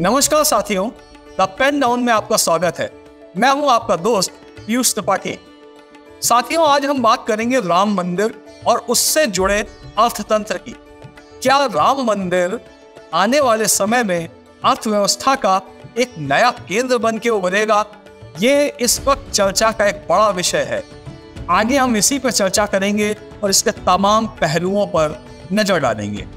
नमस्कार साथियों, the pen down में आपका स्वागत है। मैं हूँ आपका दोस्त पीयूष त्रिपाठी। साथियों, आज हम बात करेंगे राम मंदिर और उससे जुड़े अर्थतंत्र की। क्या राम मंदिर आने वाले समय में अर्थव्यवस्था का एक नया केंद्र बन के उभरेगा, ये इस वक्त चर्चा का एक बड़ा विषय है। आगे हम इसी पर चर्चा करेंगे और इसके तमाम पहलुओं पर नज़र डालेंगे।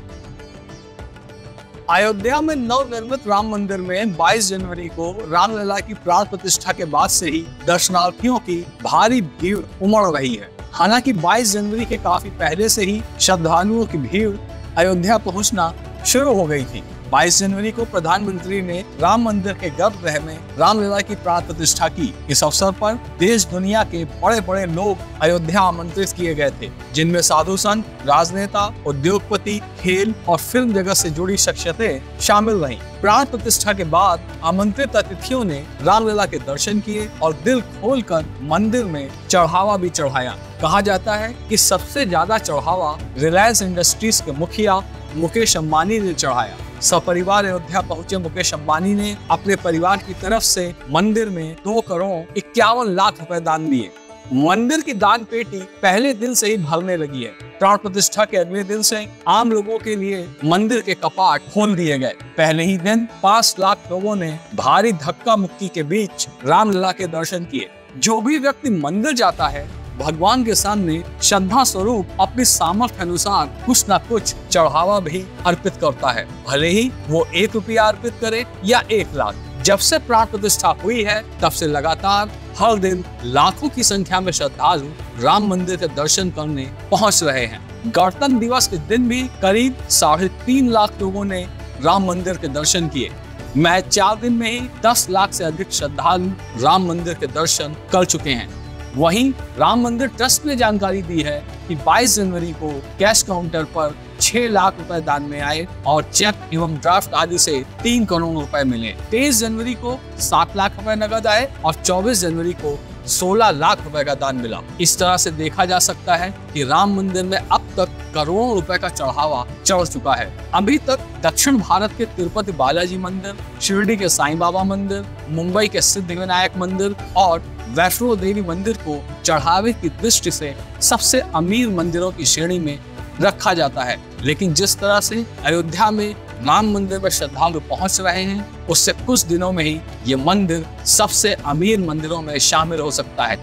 अयोध्या में नवनिर्मित राम मंदिर में 22 जनवरी को रामलला की प्राण प्रतिष्ठा के बाद से ही दर्शनार्थियों की भारी भीड़ उमड़ रही है। हालाँकि 22 जनवरी के काफ़ी पहले से ही श्रद्धालुओं की भीड़ अयोध्या पहुँचना शुरू हो गई थी। 22 जनवरी को प्रधानमंत्री ने राम मंदिर के गर्भगृह में रामलीला की प्राण प्रतिष्ठा की। इस अवसर पर देश दुनिया के बड़े बड़े लोग अयोध्या आमंत्रित किए गए थे, जिनमें साधु संत, राजनेता, उद्योगपति, खेल और फ़िल्म जगत से जुड़ी शख्सियतें शामिल रही। प्राण प्रतिष्ठा के बाद आमंत्रित अतिथियों ने रामलीला के दर्शन किए और दिल खोलकर मंदिर में चढ़ावा भी चढ़ाया। कहा जाता है कि सबसे ज़्यादा चढ़ावा रिलायंस इंडस्ट्रीज़ के मुखिया मुकेश अम्बानी ने चढ़ाया। सपरिवार अयोध्या पहुँचे मुकेश अंबानी ने अपने परिवार की तरफ़ से मंदिर में दो करोड़ इक्यावन लाख रुपए दान दिए। मंदिर की दान पेटी पहले दिन से ही भरने लगी है। प्राण प्रतिष्ठा के अगले दिन से आम लोगों के लिए मंदिर के कपाट खोल दिए गए। पहले ही दिन पाँच लाख लोगों ने भारी धक्का मुक्की के बीच रामलला के दर्शन किए। जो भी व्यक्ति मंदिर जाता है भगवान के सामने श्रद्धा स्वरूप अपने सामर्थ्य अनुसार कुछ न कुछ चढ़ावा भी अर्पित करता है। भले ही वो एक रुपया अर्पित करे या एक लाख। जब से प्राण प्रतिष्ठा हुई है, तब से लगातार हर दिन लाखों की संख्या में श्रद्धालु राम मंदिर के दर्शन करने पहुँच रहे हैं। गणतंत्र दिवस के दिन भी करीब साढ़े तीन लाख लोगों ने राम मंदिर के दर्शन किए। मैं चार दिन में ही दस लाख से अधिक श्रद्धालु राम मंदिर के दर्शन कर चुके हैं। वहीं राम मंदिर ट्रस्ट ने जानकारी दी है कि 22 जनवरी को कैश काउंटर पर 6 लाख रुपए दान में आए और चेक एवं ड्राफ्ट आदि से 3 करोड़ रुपए मिले। तेईस जनवरी को 7 लाख रुपए नगद आए और 24 जनवरी को 16 लाख रुपए का दान मिला। इस तरह से देखा जा सकता है कि राम मंदिर में अब तक करोड़ों रुपए का चढ़ावा चढ़ चुका है। अभी तक दक्षिण भारत के तिरुपति बालाजी मंदिर, शिरडी के साईं बाबा मंदिर, मुंबई के सिद्ध विनायक मंदिर और वैष्णो देवी मंदिर को चढ़ावे की दृष्टि से सबसे अमीर मंदिरों की श्रेणी में रखा जाता है। लेकिन जिस तरह से अयोध्या में राम मंदिर में श्रद्धालु पहुँच रहे हैं, उससे कुछ दिनों में ही ये मंदिर सबसे अमीर मंदिरों में शामिल हो सकता है।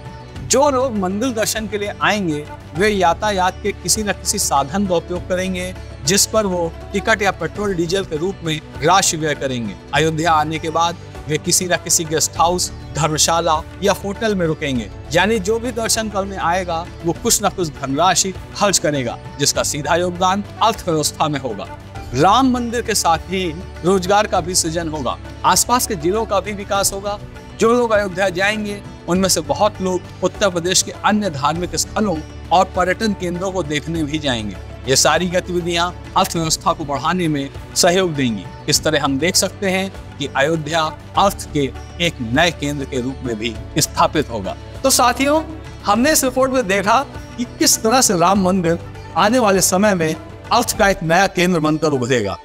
जो लोग मंदिर दर्शन के लिए आएँगे, वे यातायात के किसी न किसी साधन का उपयोग करेंगे, जिस पर वो टिकट या पेट्रोल डीजल के रूप में राशि व्यय करेंगे। अयोध्या आने के बाद वे किसी न किसी गेस्ट हाउस, धर्मशाला या होटल में रुकेंगे। यानी जो भी दर्शन करने आएगा, वो कुछ न कुछ धनराशि खर्च करेगा, जिसका सीधा योगदान अर्थव्यवस्था में होगा। राम मंदिर के साथ ही रोज़गार का भी सृजन होगा। आसपास के जिलों का भी विकास होगा। जो लोग अयोध्या जाएँगे, उनमें से बहुत लोग उत्तर प्रदेश के अन्य धार्मिक स्थलों और पर्यटन केंद्रों को देखने भी जाएँगे। ये सारी गतिविधियाँ अर्थव्यवस्था को बढ़ाने में सहयोग देंगी। इस तरह हम देख सकते हैं कि अयोध्या अर्थ के एक नए केंद्र के रूप में भी स्थापित होगा। तो साथियों, हमने इस रिपोर्ट में देखा कि किस तरह से राम मंदिर आने वाले समय में अर्थ का एक नया केंद्र बनकर उभरेगा।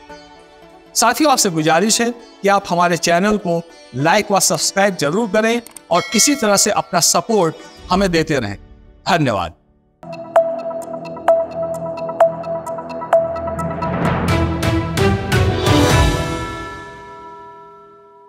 साथियों, आपसे गुजारिश है कि आप हमारे चैनल को लाइक व सब्सक्राइब ज़रूर करें और किसी तरह से अपना सपोर्ट हमें देते रहें। धन्यवाद।